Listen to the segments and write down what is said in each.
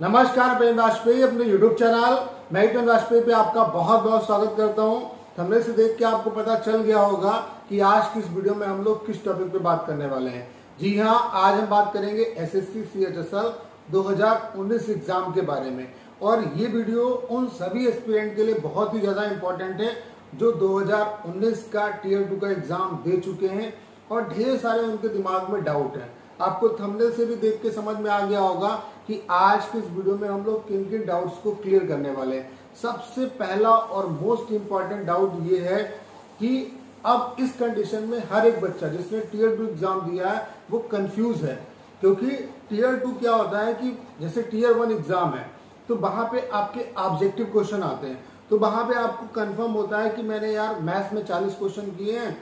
नमस्कार पेन वाजपेयी अपने YouTube channel मैं पेन वाजपेयी पे आपका बहुत बहुत स्वागत करता हूँ। थंबनेल से देख के आपको पता चल गया होगा कि आज किस वीडियो में हम लोग किस टॉपिक पे बात करने वाले हैं। जी हाँ आज हम बात करेंगे S S C C SSC CHSL 2019 exam के बारे में। और ये वीडियो उन सभी एस्पिरेंट के लिए बहुत ही ज़्यादा इंपॉर्टेंट है, जो 2019 का टीयर टू का एग्ज़ाम दे चुके हैं और ढेर सारे उनके दिमाग में डाउट है। आपको थंबनेल से भी देख के समझ में आ गया होगा कि आज के इस वीडियो में हम लोग किन किन डाउट्स को क्लियर करने वाले हैं। सबसे पहला और मोस्ट इंपॉर्टेंट डाउट ये है कि अब इस कंडीशन में हर एक बच्चा, जिसने टीयर टू एग्ज़ाम दिया है, वो कंफ्यूज है। क्योंकि टीयर टू क्या होता है कि जैसे टीयर वन एग्ज़ाम है तो वहाँ पे आपके ऑब्जेक्टिव क्वेश्चन आते हैं। तो वहाँ पे आपको कंफर्म होता है कि मैंने यार मैथ्स में 40 क्वेश्चन किए हैं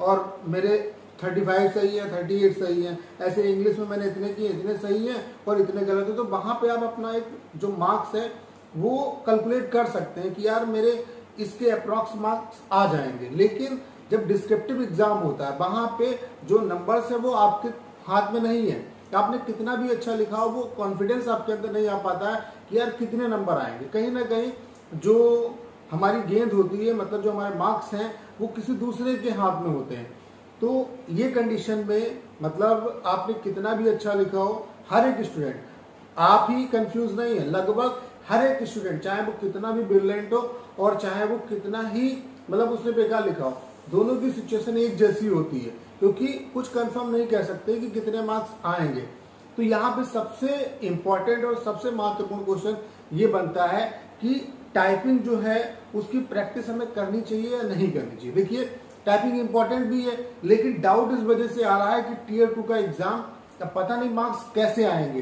और मेरे 35 सही है 38 सही है। ऐसे इंग्लिश में मैंने इतने किए, इतने सही हैं और इतने गलत है तो वहाँ पे आप अपना एक जो मार्क्स है, वो कैलकुलेट कर सकते हैं कि यार मेरे इसके अप्रॉक्स मार्क्स आ जाएँगे। लेकिन जब डिस्क्रिप्टिव एग्ज़ाम होता है, वहाँ पे जो नंबर्स है, वो आपके हाथ में नहीं है। आपने कितना भी अच्छा लिखा हो, वो कॉन्फिडेंस आपके अंदर नहीं आ पाता है कि यार कितने नंबर आएँगे। कहीं ना कहीं जो हमारी गेंद होती है मतलब जो हमारे मार्क्स हैं, वो किसी दूसरे के हाथ में होते हैं। तो ये कंडीशन में मतलब आपने कितना भी अच्छा लिखा हो, हर एक स्टूडेंट आप ही कंफ्यूज नहीं है। लगभग हर एक स्टूडेंट चाहे वो कितना भी ब्रिलियंट हो और चाहे वो कितना ही मतलब उसने बेकार लिखा हो, दोनों की सिचुएशन एक जैसी होती है। क्योंकि कुछ कंफर्म नहीं कह सकते कि कितने मार्क्स आएँगे। तो यहाँ पे सबसे इंपॉर्टेंट और सबसे महत्वपूर्ण क्वेश्चन ये बनता है कि टाइपिंग जो है, उसकी प्रैक्टिस हमें करनी चाहिए या नहीं करनी चाहिए। देखिए टाइपिंग इंपॉर्टेंट भी है, लेकिन डाउट इस वजह से आ रहा है कि टीयर टू का एग्ज़ाम पता नहीं मार्क्स कैसे आएँगे।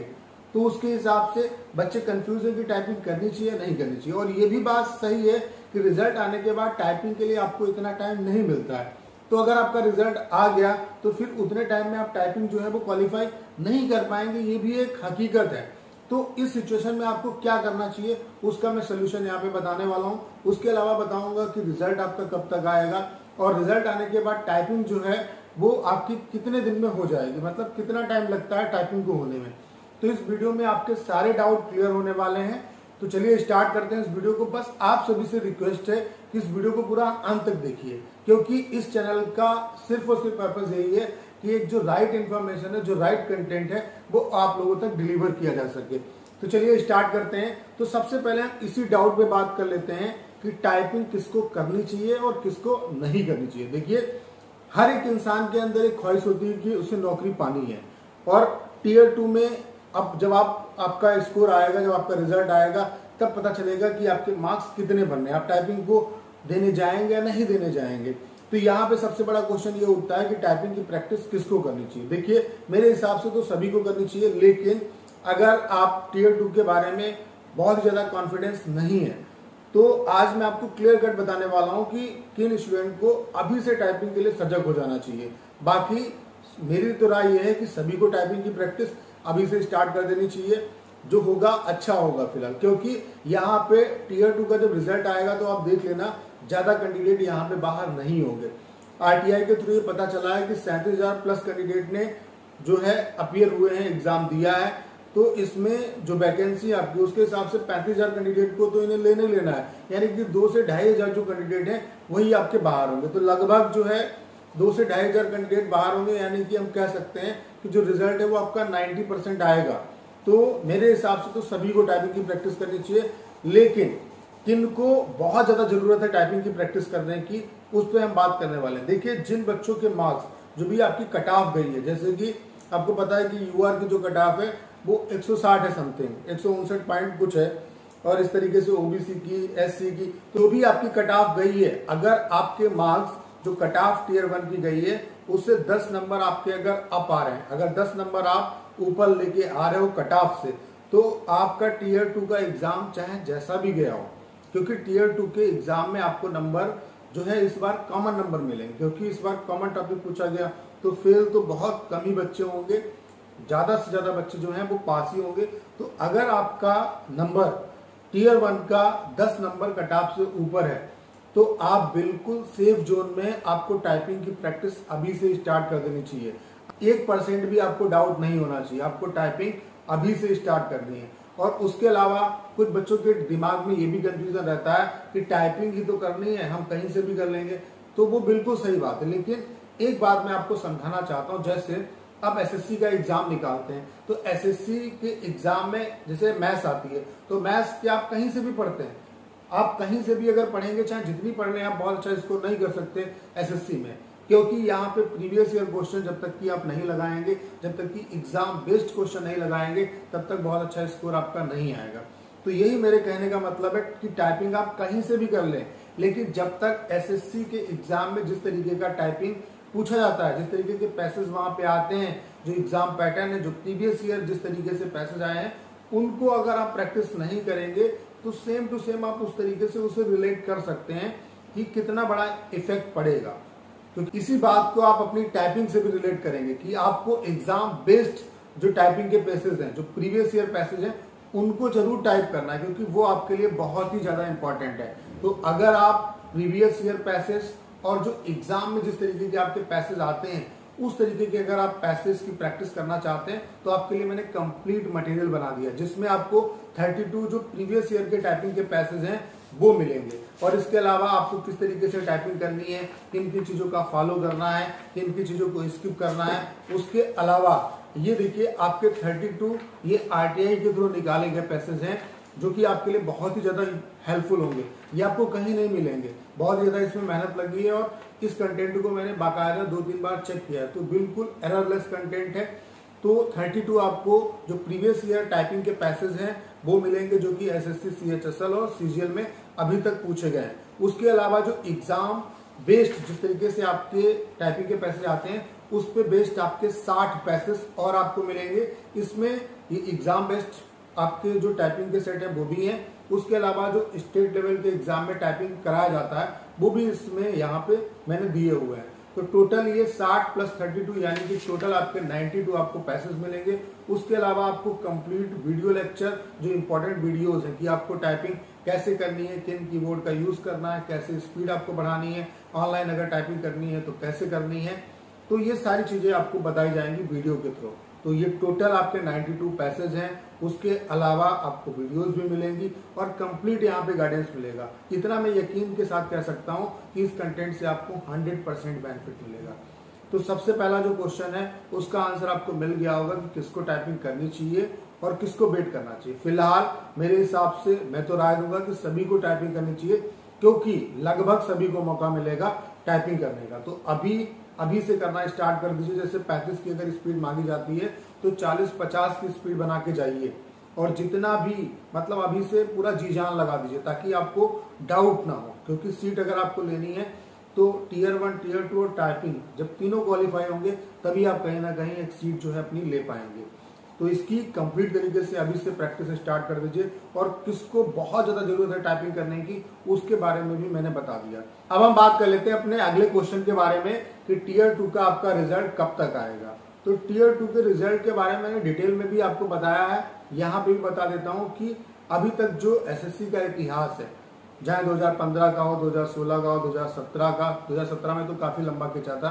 तो उसके हिसाब से बच्चे कंफ्यूज है कि टाइपिंग करनी चाहिए नहीं करनी चाहिए। और ये भी बात सही है कि रिज़ल्ट आने के बाद टाइपिंग के लिए आपको इतना टाइम नहीं मिलता है। तो अगर आपका रिज़ल्ट आ गया तो फिर उतने टाइम में आप टाइपिंग जो है वो क्वालिफाई नहीं कर पाएँगे, ये भी एक हकीकत है। तो इस सिचुएशन में आपको क्या करना चाहिए, उसका मैं सोल्यूशन यहाँ पे बताने वाला हूँ। उसके अलावा बताऊँगा कि रिज़ल्ट आपका कब तक आएगा और रिज़ल्ट आने के बाद टाइपिंग जो है, वो आपकी कितने दिन में हो जाएगी? मतलब कितना टाइम लगता है टाइपिंग को होने में? तो इस वीडियो में आपके सारे डाउट क्लियर होने वाले हैं। तो चलिए स्टार्ट करते हैं इस वीडियो को। बस आप सभी से रिक्वेस्ट है कि इस वीडियो को पूरा अंत तक देखिए, क्योंकि इस चैनल का सिर्फ़ और सिर्फ़ पर्पज यही है कि एक जो राइट इन्फॉर्मेशन है, जो राइट कंटेंट है, वो आप लोगों तक डिलीवर किया जा सके। तो चलिए स्टार्ट करते हैं। तो सबसे पहले हम इसी डाउट पे बात कर लेते हैं। कि टाइपिंग किसको करनी चाहिए और किसको नहीं करनी चाहिए। देखिए, हर एक इंसान के अंदर एक ख्वाहिश होती है कि उसे नौकरी पानी है। और टीयर टू में अब जब आप, आपका स्कोर आएगा, जब आपका रिज़ल्ट आएगा, तब पता चलेगा कि आपके मार्क्स कितने बनने आप टाइपिंग को देने जाएँगे या नहीं देने जाएँगे? तो यहाँ पे सबसे बड़ा क्वेश्चन ये उठता है कि टाइपिंग की प्रैक्टिस किसको करनी चाहिए? देखिए, मेरे हिसाब से तो सभी को करनी चाहिए, लेकिन अगर आप टीयर टू के बारे में बहुत ज़्यादा कॉन्फिडेंस नहीं है तो आज मैं आपको क्लियर कट बताने वाला हूँ कि किन स्टूडेंट को अभी से टाइपिंग के लिए सजग हो जाना चाहिए। बाकी मेरी तो राय यह है कि सभी को टाइपिंग की प्रैक्टिस अभी से स्टार्ट कर देनी चाहिए, जो होगा अच्छा होगा फ़िलहाल। क्योंकि यहाँ पे टीयर टू का जब रिज़ल्ट आएगा तो आप देख लेना, ज़्यादा कैंडिडेट यहाँ पे बाहर नहीं होंगे। आरटीआई के थ्रू ये पता चला है कि सैंतीस प्लस कैंडिडेट ने जो है अपियर हुए हैं एग्ज़ाम दिया है। तो इसमें जो वैकेंसी आपकी, उसके हिसाब से पैंतीस हज़ार कैंडिडेट को तो इन्हें लेने लेना है। यानी कि दो से ढाई हज़ार जो कैंडिडेट हैं, वही आपके बाहर होंगे। तो लगभग जो है, दो से ढाई हज़ार कैंडिडेट बाहर होंगे, यानी कि हम कह सकते हैं कि जो रिज़ल्ट है वो आपका 90 परसेंट आएगा। तो मेरे हिसाब से तो सभी को टाइपिंग की प्रैक्टिस करनी चाहिए, लेकिन किनको बहुत ज़्यादा ज़रूरत है टाइपिंग की प्रैक्टिस करने की, उस पर हम बात करने वाले हैं। देखिए, जिन बच्चों के मार्क्स जो भी आपकी कट ऑफ़ गई है, जैसे कि आपको पता है कि यूआर की जो कट ऑफ़ है वो 160 है समथिंग एक सौ उनसठ पॉइंट कुछ है, और इस तरीके से ओबीसी की एससी की तो भी आपकी कट ऑफ़ गई है। अगर आपके मार्क्स जो कट ऑफ़ टीयर वन की गई है, उससे 10 नंबर आपके अगर अप आ रहे हैं, अगर 10 नंबर आप ऊपर लेके आ रहे हो कट ऑफ़ से तो आपका टीयर टू का एग्ज़ाम चाहे जैसा भी गया हो, क्योंकि टीयर टू के एग्ज़ाम में आपको नंबर जो है इस बार कॉमन नंबर मिलेंगे, क्योंकि इस बार कॉमन टॉपिक पूछा गया तो फेल तो बहुत कम ही बच्चे होंगे ज़्यादा से ज़्यादा बच्चे जो हैं वो पास ही होंगे। तो अगर आपका नंबर, टीयर वन का 10 नंबर कट ऑफ़ से ऊपर है तो आप बिल्कुल सेफ़ जोन में आपको टाइपिंग की प्रैक्टिस अभी से स्टार्ट कर देनी चाहिए। एक परसेंट भी आपको डाउट नहीं होना चाहिए। आपको टाइपिंग अभी से स्टार्ट करनी है। और उसके अलावा कुछ बच्चों के दिमाग में ये भी कंफ्यूजन रहता है कि टाइपिंग ही तो करनी है, हम कहीं से भी कर लेंगे। तो वो बिल्कुल सही बात है। लेकिन एक बात मैं आपको समझाना चाहता हूँ, जैसे अब एसएससी का एग्ज़ाम निकालते हैं। तो एसएससी के एग्ज़ाम में जैसे मैथ्स आती है तो मैथ्स क्या आप कहीं से भी पढ़ते हैं। आप कहीं से भी अगर पढ़ेंगे, चाहे जितनी पढ़ने आप बहुत अच्छा स्कोर नहीं कर सकते एसएससी में। क्योंकि यहाँ पे प्रीवियस ईयर क्वेश्चन जब तक कि आप नहीं लगाएँगे, जब तक कि एग्ज़ाम बेस्ड क्वेश्चन नहीं लगाएँगे, तब तक बहुत अच्छा स्कोर आपका नहीं आएगा। तो यही मेरे कहने का मतलब है कि टाइपिंग आप कहीं से भी कर लें। लेकिन जब तक एसएससी के एग्ज़ाम में जिस तरीके का टाइपिंग पूछा जाता है। जिस तरीके के पैसेज वहाँ पे आते हैं, जो एग्ज़ाम पैटर्न है, जो प्रीवियस ईयर जिस तरीके से पैसेज आए हैं, उनको अगर आप प्रैक्टिस नहीं करेंगे तो सेम टू सेम आप उस तरीके से उसे रिलेट कर सकते हैं कि कितना बड़ा इफ़ेक्ट पड़ेगा। तो इसी बात को आप अपनी टाइपिंग से भी रिलेट करेंगे कि आपको एग्ज़ाम बेस्ड जो टाइपिंग के पैसेज हैं, जो प्रीवियस ईयर पैसेज हैं, उनको ज़रूर टाइप करना है, क्योंकि वो आपके लिए बहुत ही ज़्यादा इंपॉर्टेंट है। तो अगर आप प्रीवियस ईयर पैसेज और जो एग्ज़ाम में जिस तरीके के आपके पैसेज आते हैं, उस तरीके के अगर आप पैसेज की प्रैक्टिस करना चाहते हैं तो आपके लिए मैंने कंप्लीट मटेरियल बना दिया, जिसमें आपको 32 जो प्रीवियस ईयर के टाइपिंग के पैसेज हैं, वो मिलेंगे। और इसके अलावा आपको किस तरीके से टाइपिंग करनी है किन किन चीज़ों का फॉलो करना है किन किन चीज़ों को स्किप करना है, उसके अलावा ये देखिए, आपके 32 ये आरटीआई के थ्रू निकाले गए पैसेज हैं जो कि आपके लिए बहुत ही ज़्यादा हेल्पफुल होंगे। ये आपको कहीं नहीं मिलेंगे। बहुत ज़्यादा इसमें मेहनत लगी है और इस कंटेंट को मैंने बाकायदा दो तीन बार चेक किया है। तो बिल्कुल एररलेस कंटेंट है। तो 32 आपको जो प्रीवियस ईयर टाइपिंग के पैसेज हैं, वो मिलेंगे जो कि एस एस सी और सीजीएल में अभी तक पूछे गए हैं। उसके अलावा जो एग्ज़ाम बेस्ड जिस तरीके से आपके टाइपिंग के पैसेज आते हैं, उस पे बेस्ड आपके 60 पैसेज और आपको मिलेंगे। इसमें ये एग्ज़ाम बेस्ड आपके जो टाइपिंग के सेट है, वो भी हैं। उसके अलावा जो स्टेट लेवल के एग्ज़ाम में टाइपिंग कराया जाता है, वो भी इसमें यहाँ पे मैंने दिए हुए हैं। तो टोटल ये 60 प्लस 32 यानी कि टोटल आपके 92 आपको पैसेज मिलेंगे। उसके अलावा आपको कंप्लीट वीडियो लेक्चर जो इंपॉर्टेंट वीडियोस है, कि आपको टाइपिंग कैसे करनी है, किन कीबोर्ड का यूज़ करना है, कैसे स्पीड आपको बढ़ानी है ऑनलाइन अगर टाइपिंग करनी है तो कैसे करनी है। तो ये सारी चीज़ें आपको बताई जाएँगी वीडियो के थ्रू तो ये टोटल आपके 92 पैसेज हैं। उसके अलावा आपको वीडियोस भी मिलेंगी और कंप्लीट यहाँ पे गाइडेंस मिलेगा। इतना मैं यकीन के साथ कह सकता हूँ कि इस कंटेंट से आपको 100 परसेंट बेनिफिट मिलेगा। तो सबसे पहला जो क्वेश्चन है, उसका आंसर आपको मिल गया होगा कि किसको टाइपिंग करनी चाहिए और किसको वेट करना चाहिए। फ़िलहाल मेरे हिसाब से मैं तो राय दूँगा कि सभी को टाइपिंग करनी चाहिए, क्योंकि लगभग सभी को मौका मिलेगा टाइपिंग करने का। तो अभी अभी से करना स्टार्ट कर दीजिए। जैसे 35 की अगर स्पीड मांगी जाती है तो 40-50 की स्पीड बना के जाइए। और जितना भी मतलब अभी से पूरा जी जान लगा दीजिए, ताकि आपको डाउट ना हो। क्योंकि सीट अगर आपको लेनी है तो टीयर वन टीयर टू और टाइपिंग जब तीनों क्वालिफाई होंगे, तभी आप कहीं ना कहीं एक सीट जो है अपनी ले पाएँगे। तो इसकी कंप्लीट तरीके से अभी से प्रैक्टिस स्टार्ट कर दीजिए और किसको बहुत ज़्यादा ज़रूरत है टाइपिंग करने की, उसके बारे में भी मैंने बता दिया। अब हम बात कर लेते हैं अपने अगले क्वेश्चन के बारे में कि टीयर टू का आपका रिज़ल्ट कब तक आएगा। तो टीयर टू के रिज़ल्ट के बारे में मैंने डिटेल में भी आपको बताया है। यहाँ पे भी बता देता हूँ कि अभी तक जो एसएससी का इतिहास है, चाहे 2015 का हो 2016 का हो 2017 का 2017 में तो काफ़ी लंबा खिंचा था।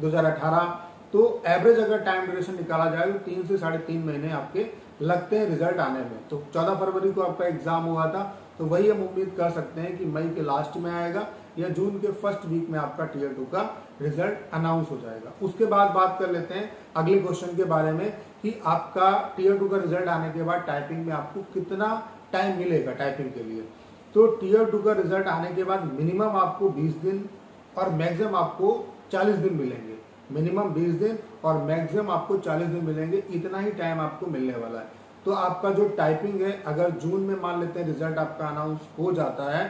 2018 तो एवरेज अगर टाइम ड्यूरेशन निकाला जाए तो तीन से साढ़े तीन महीने आपके लगते हैं रिज़ल्ट आने में। तो 14 फरवरी को आपका एग्ज़ाम हुआ था तो वही हम उम्मीद कर सकते हैं कि मई के लास्ट में आएगा या जून के फ़र्स्ट वीक में आपका टीयर टू का रिज़ल्ट अनाउंस हो जाएगा। उसके बाद बात कर लेते हैं अगले क्वेश्चन के बारे में कि आपका टीयर टू का रिज़ल्ट आने के बाद टाइपिंग में आपको कितना टाइम मिलेगा टाइपिंग के लिए। तो टीयर टू का रिज़ल्ट आने के बाद मिनिमम आपको 20 दिन और मैक्सिमम आपको 40 दिन मिलेंगे। मिनिमम 20 दिन और मैक्सिमम आपको 40 दिन मिलेंगे, इतना ही टाइम आपको मिलने वाला है। तो आपका जो टाइपिंग है, अगर जून में मान लेते हैं रिज़ल्ट आपका अनाउंस हो जाता है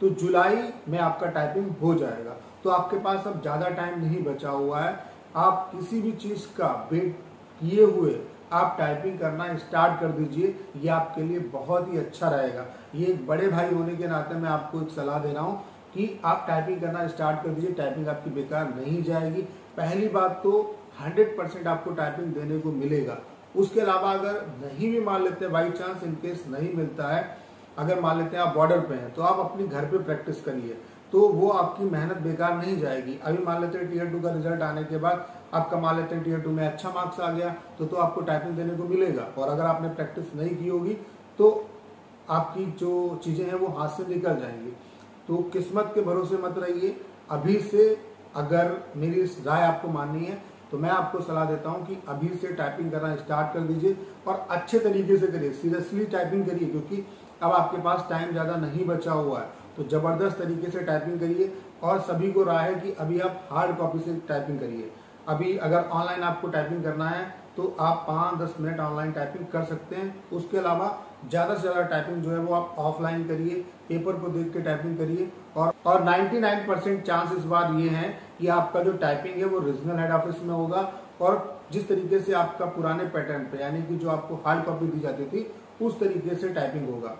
तो जुलाई में आपका टाइपिंग हो जाएगा। तो आपके पास अब ज़्यादा टाइम नहीं बचा हुआ है। आप किसी भी चीज़ का वेट किए हुए आप टाइपिंग करना स्टार्ट कर दीजिए। ये आपके लिए बहुत ही अच्छा रहेगा। ये एक बड़े भाई होने के नाते मैं आपको एक सलाह दे रहा हूँ कि आप टाइपिंग करना स्टार्ट कर दीजिए टाइपिंग आपकी बेकार नहीं जाएगी। पहली बात तो 100 परसेंट आपको टाइपिंग देने को मिलेगा। उसके अलावा अगर नहीं भी मान लेते बाई चांस इनकेस नहीं मिलता है, अगर मान लेते हैं आप बॉर्डर पे हैं तो आप अपने घर पे प्रैक्टिस करिए। तो वो आपकी मेहनत बेकार नहीं जाएगी। अभी मान लेते हैं टीयर टू का रिज़ल्ट आने के बाद आपका मान लेते हैं टीयर टू में अच्छा मार्क्स आ गया तो तो आपको टाइपिंग देने को मिलेगा। और अगर आपने प्रैक्टिस नहीं की होगी तो आपकी जो चीज़ें हैं वो हाथ से निकल जाएँगी। तो किस्मत के भरोसे मत रहिए। अभी से अगर मेरी राय आपको माननी है तो मैं आपको सलाह देता हूँ कि अभी से टाइपिंग करना स्टार्ट कर दीजिए और अच्छे तरीके से करिए। सीरियसली टाइपिंग करिए, क्योंकि अब आपके पास टाइम ज़्यादा नहीं बचा हुआ है। तो ज़बरदस्त तरीके से टाइपिंग करिए और सभी को राय है कि अभी आप हार्ड कॉपी से टाइपिंग करिए। अभी अगर ऑनलाइन आपको टाइपिंग करना है तो आप पाँच दस मिनट ऑनलाइन टाइपिंग कर सकते हैं। उसके अलावा ज़्यादा से ज़्यादा टाइपिंग जो है वो आप ऑफलाइन करिए पेपर को देख के टाइपिंग करिए और और 99 परसेंट चांस इस बार ये है कि आपका जो टाइपिंग है वो रीजनल हेड ऑफ़िस में होगा और जिस तरीके से आपका पुराने पैटर्न पे, यानी कि जो आपको हार्ड कॉपी दी जाती थी, उस तरीके से टाइपिंग होगा।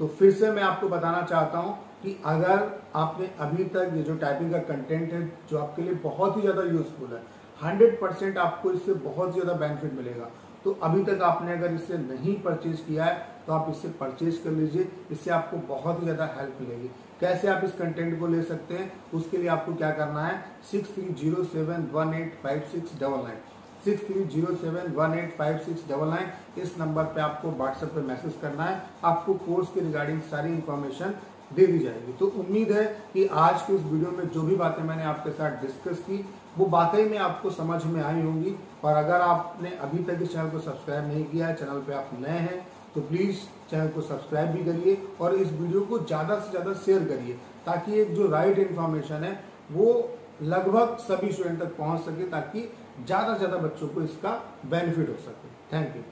तो फिर से मैं आपको बताना चाहता हूँ कि अगर आपने अभी तक ये जो टाइपिंग का कंटेंट है, जो आपके लिए बहुत ही ज़्यादा यूजफुल है हंड्रेड परसेंट आपको इससे बहुत ज़्यादा बेनिफिट मिलेगा। तो अभी तक आपने अगर इससे नहीं परचेज किया है तो आप इससे परचेज कर लीजिए। इससे आपको बहुत ही ज़्यादा हेल्प मिलेगी। कैसे आप इस कंटेंट को ले सकते हैं, उसके लिए आपको क्या करना है? Six three zero seven one eight five six double nine six three zero seven one eight five six double nine इस नंबर पे आपको व्हाट्सएप पे मैसेज करना है। आपको कोर्स के रिगार्डिंग सारी इन्फॉर्मेशन दे दी जाएगी। तो उम्मीद है कि आज के इस वीडियो में जो भी बातें मैंने आपके साथ डिस्कस की वो बातें में आपको समझ में आई होंगी। और अगर आपने अभी तक इस चैनल को सब्सक्राइब नहीं किया है, चैनल पे आप नए हैं तो प्लीज़ चैनल को सब्सक्राइब भी करिए और इस वीडियो को ज़्यादा से ज़्यादा शेयर करिए, ताकि एक जो राइट इन्फॉर्मेशन है, वो लगभग सभी स्टूडेंट तक पहुँच सके, ताकि ज़्यादा से ज़्यादा बच्चों को इसका बेनिफिट हो सके। Thank you